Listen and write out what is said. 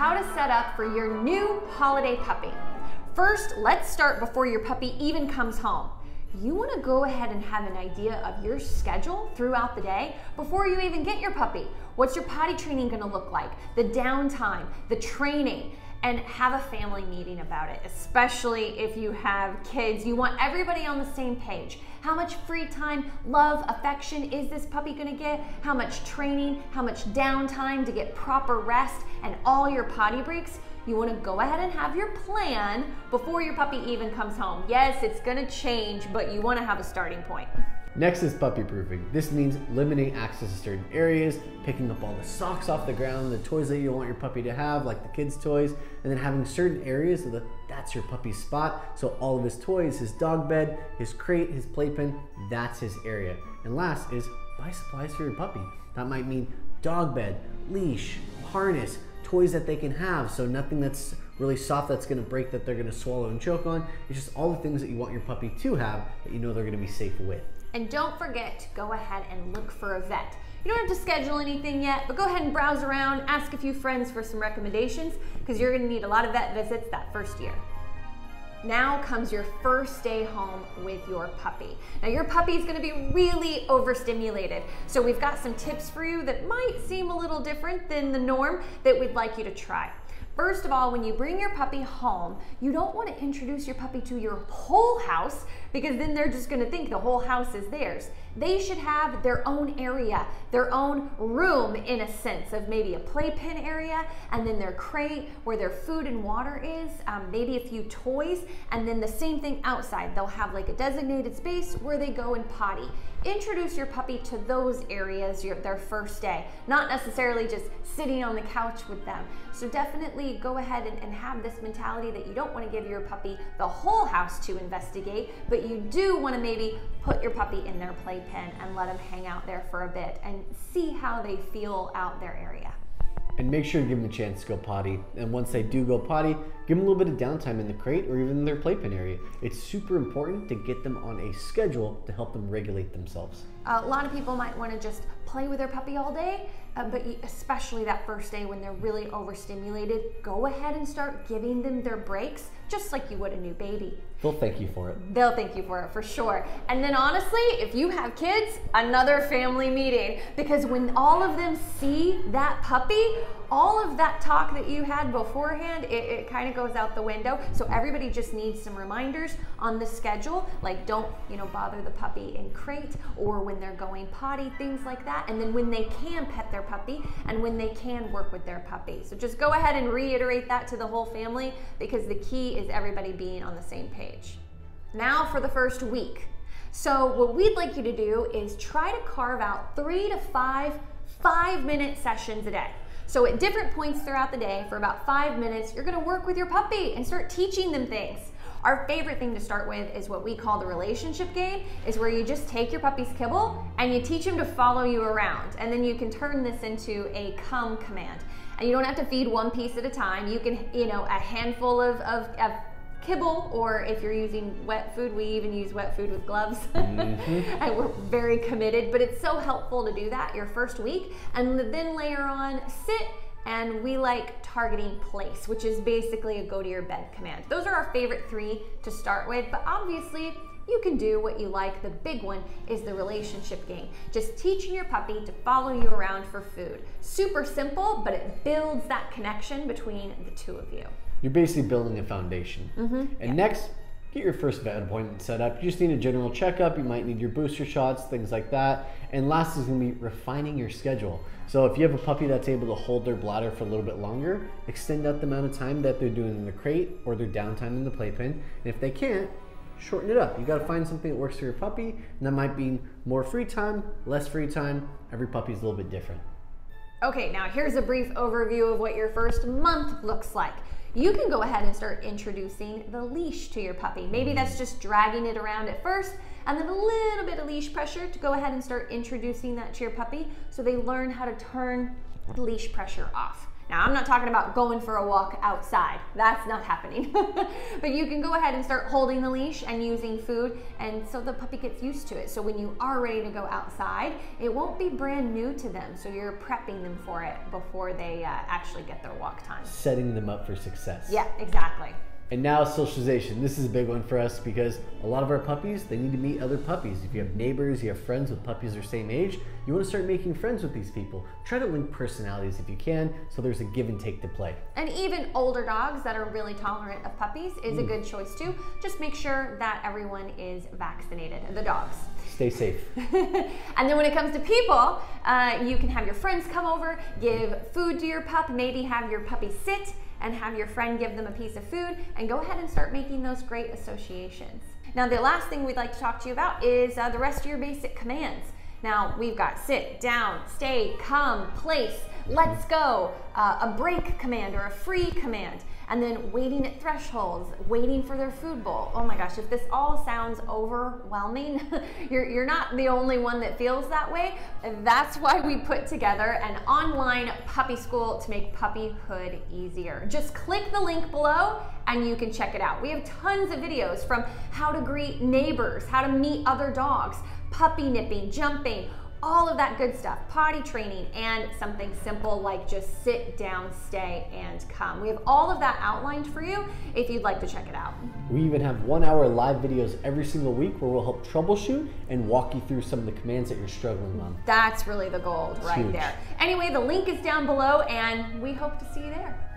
how to set up for your new holiday puppy. First, let's start before your puppy even comes home. You want to go ahead and have an idea of your schedule throughout the day before you even get your puppy. What's your potty training going to look like? The downtime, the training, and have a family meeting about it, especially if you have kids. You want everybody on the same page. How much free time, love, affection is this puppy gonna get? How much training, how much downtime to get proper rest and all your potty breaks? You wanna go ahead and have your plan before your puppy even comes home. Yes, it's gonna change, but you wanna have a starting point. Next is puppy proofing. This means limiting access to certain areas, picking up all the socks off the ground, the toys that you want your puppy to have, like the kids' toys, and then having certain areas so that that's your puppy's spot. So all of his toys, his dog bed, his crate, his playpen, that's his area. And last is buy supplies for your puppy. That might mean dog bed, leash, harness, toys that they can have. So nothing that's really soft that's gonna break that they're gonna swallow and choke on. It's just all the things that you want your puppy to have that you know they're gonna be safe with. And don't forget to go ahead and look for a vet. You don't have to schedule anything yet, but go ahead and browse around, ask a few friends for some recommendations, because you're gonna need a lot of vet visits that first year. Now comes your first day home with your puppy. Now your puppy is gonna be really overstimulated. So we've got some tips for you that might seem a little different than the norm that we'd like you to try. First of all, when you bring your puppy home, you don't want to introduce your puppy to your whole house because then they're just going to think the whole house is theirs. They should have their own area, their own room in a sense of maybe a playpen area and then their crate where their food and water is, um, maybe a few toys, and then the same thing outside. They'll have like a designated space where they go and potty. Introduce your puppy to those areas your, their first day, not necessarily just sitting on the couch with them. So definitely go ahead and, and have this mentality that you don't want to give your puppy the whole house to investigate, but you do want to maybe put your puppy in their playpen and let them hang out there for a bit and see how they feel out their area. And make sure you give them a chance to go potty. And once they do go potty, give them a little bit of downtime in the crate or even in their playpen area. It's super important to get them on a schedule to help them regulate themselves. A lot of people might want to just play with their puppy all day, uh, but especially that first day when they're really overstimulated, go ahead and start giving them their breaks just like you would a new baby. They'll thank you for it. They'll thank you for it for sure. And then honestly, if you have kids, another family meeting because when all of them see that puppy, all of that talk that you had beforehand, it, it kind of goes out the window. So everybody just needs some reminders on the schedule, like don't, you know, bother the puppy in crate or when they're going potty, things like that. And then when they can pet their puppy and when they can work with their puppy. So just go ahead and reiterate that to the whole family because the key is everybody being on the same page. Now for the first week. So what we'd like you to do is try to carve out three to five five minute sessions a day. So at different points throughout the day, for about five minutes, you're gonna work with your puppy and start teaching them things. Our favorite thing to start with is what we call the relationship game, is where you just take your puppy's kibble and you teach him to follow you around. And then you can turn this into a come command. And you don't have to feed one piece at a time. You can, you know, a handful of, of, of kibble, or if you're using wet food, we even use wet food with gloves. Mm-hmm. and we're very committed, but it's so helpful to do that your first week. And then later on, sit and we like targeting place, which is basically a go to your bed command. Those are our favorite three to start with, but obviously you can do what you like. The big one is the relationship game. Just teaching your puppy to follow you around for food. Super simple, but it builds that connection between the two of you. You're basically building a foundation. Mm-hmm. And yeah. next, get your first vet appointment set up. You just need a general checkup. You might need your booster shots, things like that. And last is going to be refining your schedule. So if you have a puppy that's able to hold their bladder for a little bit longer, extend out the amount of time that they're doing in the crate or their downtime in the playpen. And if they can't, shorten it up. You got to find something that works for your puppy, and that might be more free time, less free time. Every puppy is a little bit different. Okay, now here's a brief overview of what your first month looks like you can go ahead and start introducing the leash to your puppy. Maybe that's just dragging it around at first and then a little bit of leash pressure to go ahead and start introducing that to your puppy so they learn how to turn the leash pressure off. Now, I'm not talking about going for a walk outside. That's not happening. but you can go ahead and start holding the leash and using food, and so the puppy gets used to it. So when you are ready to go outside, it won't be brand new to them. So you're prepping them for it before they uh, actually get their walk time. Setting them up for success. Yeah, exactly. And now socialization. This is a big one for us because a lot of our puppies, they need to meet other puppies. If you have neighbors, you have friends with puppies their same age, you want to start making friends with these people. Try to link personalities if you can, so there's a give and take to play. And even older dogs that are really tolerant of puppies is Mm. a good choice too. Just make sure that everyone is vaccinated, the dogs. Stay safe. and then when it comes to people, uh, you can have your friends come over, give food to your pup, maybe have your puppy sit and have your friend give them a piece of food, and go ahead and start making those great associations. Now, the last thing we'd like to talk to you about is uh, the rest of your basic commands. Now, we've got sit, down, stay, come, place, let's go, uh, a break command or a free command, and then waiting at thresholds, waiting for their food bowl. Oh my gosh, if this all sounds overwhelming, you're, you're not the only one that feels that way. That's why we put together an online puppy school to make puppyhood easier. Just click the link below and you can check it out. We have tons of videos from how to greet neighbors, how to meet other dogs, puppy nipping, jumping, all of that good stuff, potty training, and something simple like just sit down, stay, and come. We have all of that outlined for you if you'd like to check it out. We even have one hour live videos every single week where we'll help troubleshoot and walk you through some of the commands that you're struggling on. That's really the gold right huge. there. Anyway, the link is down below, and we hope to see you there.